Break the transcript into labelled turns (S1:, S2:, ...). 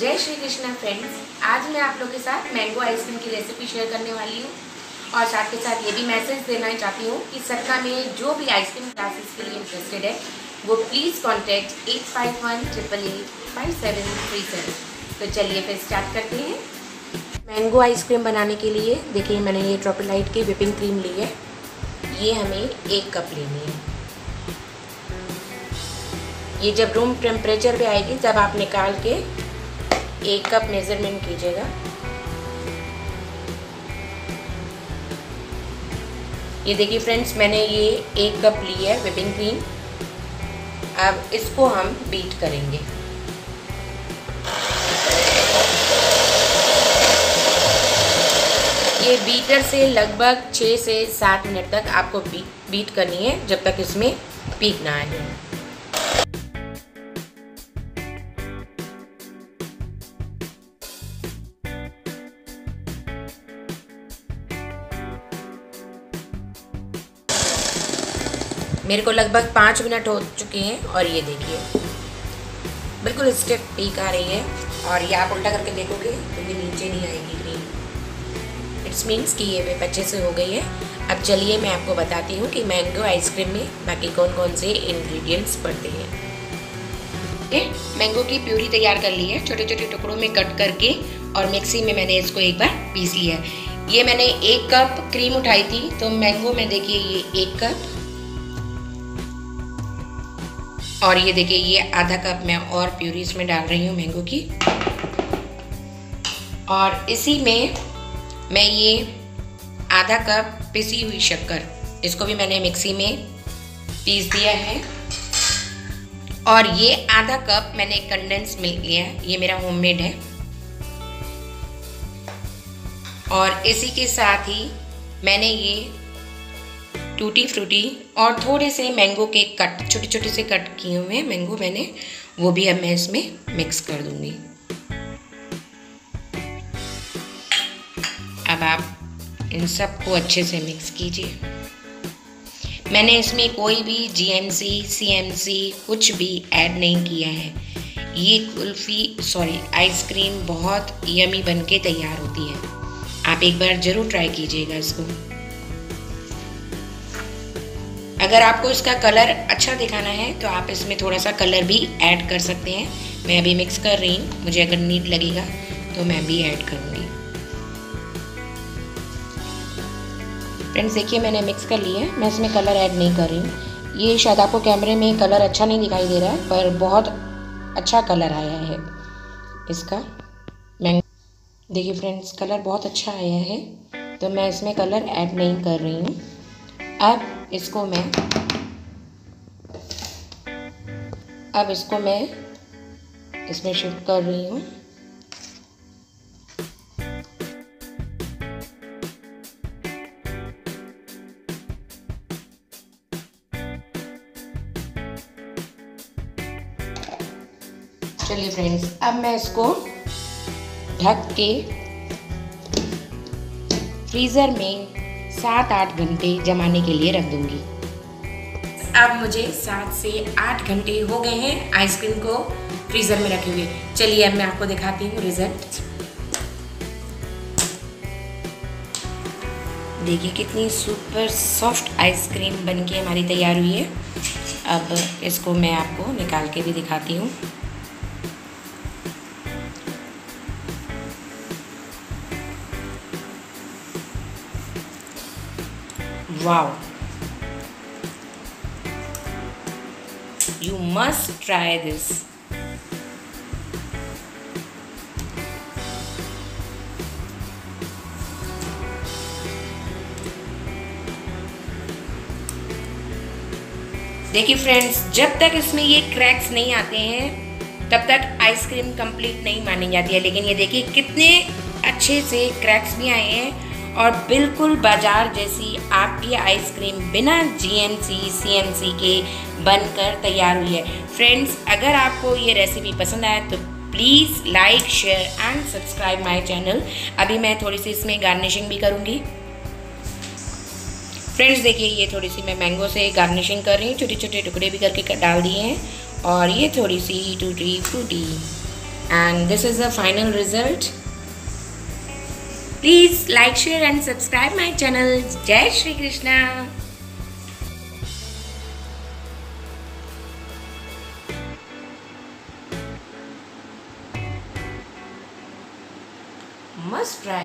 S1: जय श्री कृष्णा फ्रेंड्स आज मैं आप लोग के साथ मैंगो आइसक्रीम की रेसिपी शेयर करने वाली हूँ। और साथ के साथ ये भी मैसेज देना चाहती हूँ कि सतना में जो भी आइसक्रीम क्लासेस के लिए इंटरेस्टेड है, वो please contact eight five one triple eight five seven three seven तो चलिए फिर स्टार्ट करते हैं। मैंगो आइसक्रीम बनाने के लिए, देखिए मैंने ये ट्रोपोलाइट की विपिंग क्रीम ली है। ये हमें एक कप लेनी है। ये जब रूम टेम्परेचर पे आएगी, तब आप निकाल के एक कप मेज़रमेंट कीजिएगा। ये देखिए फ्रेंड्स मैंने ये एक कप ली है विपिंग क्रीम अब इसको हम बीट करेंगे। ये बीटर से लगभग छः से सात मिनट तक आपको बीट करनी है जब तक इसमें पीक ना आ मेरे को लगभग पाँच मिनट हो चुके हैं और ये देखिए। बिल्कुल स्टेप पीक आ रही है और ये आप उल्टा करके देखोगे तो ये नीचे नहीं आएगी क्रीम इट्स मीन्स कि ये वेप अच्छे से हो गई है। अब चलिए मैं आपको बताती हूँ कि मैंगो आइसक्रीम में बाकी कौन कौन से इंग्रेडिएंट्स पड़ते हैं। मैंगो की प्यूरी तैयार कर ली है। छोटे छोटे टुकड़ों में कट करके और मिक्सी में मैंने इसको एक बार पीस लिया है। ये मैंने एक कप क्रीम उठाई थी तो मैंगो में देखिए ये एक कप और ये देखिए, ये आधा कप मैं और प्यूरी इसमें डाल रही हूँ मैंगो की। और इसी में मैं ये आधा कप पिसी हुई शक्कर, इसको भी मैंने मिक्सी में पीस दिया है। और ये आधा कप मैंने कंडेंस मिल्क लिया है, ये मेरा होममेड है। और इसी के साथ ही मैंने ये टूटी फ्रूटी और थोड़े से मैंगो के कट छोटे छोटे से कट किए हुए मैंगो मैंने, वो भी अब मैं इसमें मिक्स कर दूँगी। अब आप इन सबको अच्छे से मिक्स कीजिए। मैंने इसमें कोई भी जीएमसी सीएमसी कुछ भी ऐड नहीं किया है। ये कुल्फ़ी सॉरी आइसक्रीम बहुत यमी बन के तैयार होती है। आप एक बार ज़रूर ट्राई कीजिएगा इसको। अगर आपको इसका कलर अच्छा दिखाना है तो आप इसमें थोड़ा सा कलर भी ऐड कर सकते हैं। मैं अभी मिक्स कर रही हूँ। मुझे अगर नीट लगेगा तो मैं भी ऐड करूँगी। फ्रेंड्स देखिए, मैंने मिक्स कर लिया है। मैं इसमें कलर ऐड नहीं कर रही हूँ। ये शायद आपको कैमरे में कलर अच्छा नहीं दिखाई दे रहा है, पर बहुत अच्छा कलर आया है इसका। मैं देखिए फ्रेंड्स कलर बहुत अच्छा आया है तो मैं इसमें कलर ऐड नहीं कर रही हूँ। अब इसको मैं, अब इसको मैं इसमें शिफ्ट कर रही हूँ। चलिए फ्रेंड्स अब मैं इसको ढक के फ्रीज़र में सात आठ घंटे जमाने के लिए रख दूँगी। अब मुझे सात से आठ घंटे हो गए हैं आइसक्रीम को फ्रीज़र में रखे हुए चलिए, अब मैं आपको दिखाती हूँ रिज़ल्ट। देखिए, कितनी सुपर सॉफ्ट आइसक्रीम बनके हमारी तैयार हुई है। अब इसको मैं आपको निकाल के भी दिखाती हूँ। Wow. You must try this. देखिए फ्रेंड्स जब तक इसमें ये क्रैक्स नहीं आते हैं, तब तक आइसक्रीम कंप्लीट नहीं मानी जाती है। लेकिन ये देखिए कितने अच्छे से क्रैक्स भी आए हैं। और बिल्कुल बाज़ार जैसी आपकी आइसक्रीम बिना जीएमसी सीएमसी के बनकर तैयार हुई है। फ्रेंड्स अगर आपको ये रेसिपी पसंद आए तो please like share and subscribe my channel अभी मैं थोड़ी सी इसमें गार्निशिंग भी करूँगी। फ्रेंड्स देखिए, ये थोड़ी सी मैं मैंगो से गार्निशिंग कर रही हूँ। छोटे छोटे टुकड़े भी करके डाल दिए हैं। और ये थोड़ी सी tutti frutti and this is the final result please like share and subscribe my channel. Jai shri krishna. Must try